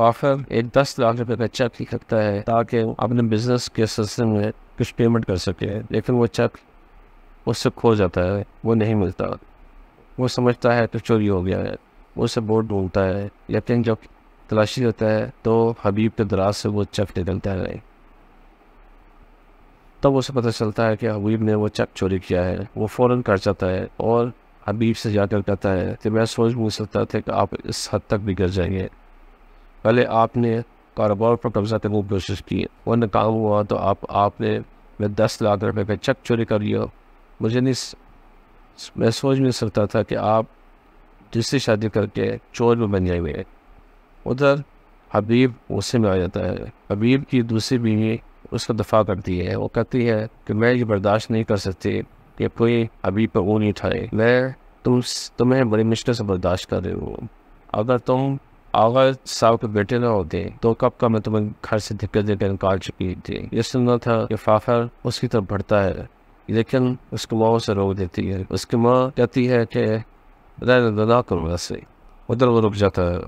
फाफर एक दस लाख रुपए का चेक लिख सकता है, ताकि अपने बिज़नेस के सिलसिले में कुछ पेमेंट कर सके। लेकिन वो चेक उससे खो जाता है, वो नहीं मिलता। वो समझता है तो चोरी हो गया है, वो उसे बोर्ड ढूंढता है। लेकिन जब तलाशी होता है तो हबीब के दराज से वो चेक निकलता है। तब उसे पता चलता है कि हबीब ने वो चेक चोरी किया है, वो फ़ौरन कर जाता है और हबीब से जाकर कहता है कि मैं सोच नहीं सकता था कि आप इस हद तक बिगड़ जाएँगे। पहले आपने कारोबार पर कब्जा करने की कोशिश की, वो नाकाम हुआ तो आप, आपने मैं दस लाख रुपए का चेक चोरी कर लिया। मुझे नहीं मैं सोच नहीं सकता था कि आप जिससे शादी करके चोर में बन जाएँगे। उधर हबीब गुस्से में आ जाता है। हबीब की दूसरी बीवी उसका दफ़ा करती है। वो कहती है कि मैं ये बर्दाश्त नहीं कर सकती कि कोई हबीब पर वो नहीं उठाए। मैं तुम तुम्हें बड़ी मुश्किल से बर्दाश्त कर रही हूँ। अगर तुम आगा साहब के बेटे ना होते तो कब का मैं तुम्हें घर से धिक्के देकर निकाल चुकी थी ये सुनना था कि फाफर उसकी तरफ़ बढ़ता है, लेकिन उसको माँ से रोक देती है। उसकी माँ कहती है कि रहने दो, ना करो वैसे उधर वो रुक जाता है।